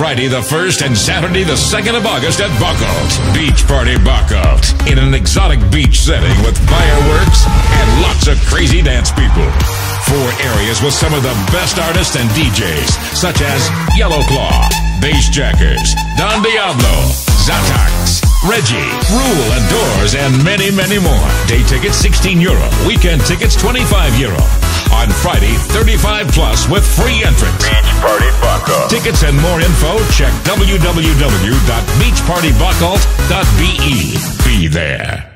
Friday the 1st and Saturday the 2nd of August at Bocholt. Beach Party Bocholt. In an exotic beach setting with fireworks and lots of crazy dance people. Four areas with some of the best artists and DJs, such as Yellow Claw, Bassjackers, Don Diablo, Zatox, Regi, Rule and Doors, and many, many more. Day tickets 16 euro. Weekend tickets 25 euro. On Friday, 35 plus with free entrance. Beach Party Bocholt. Tickets and more info, check www.beachpartybocholt.be. Be there.